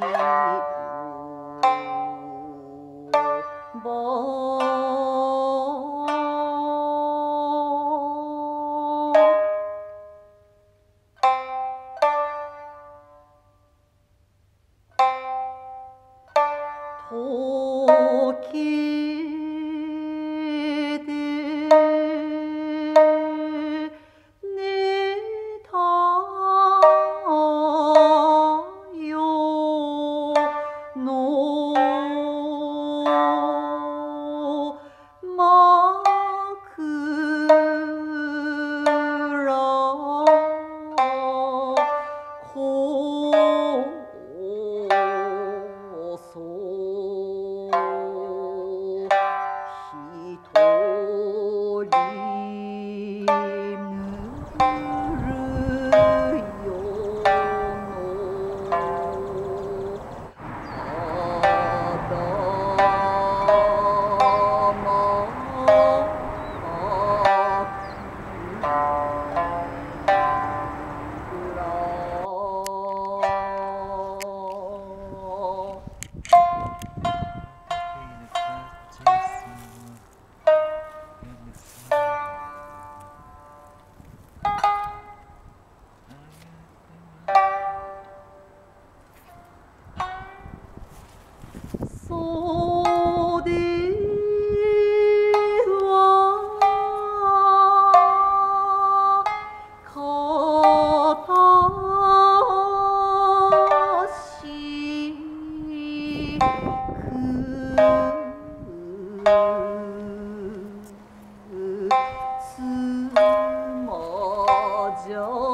土。Oh.